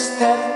step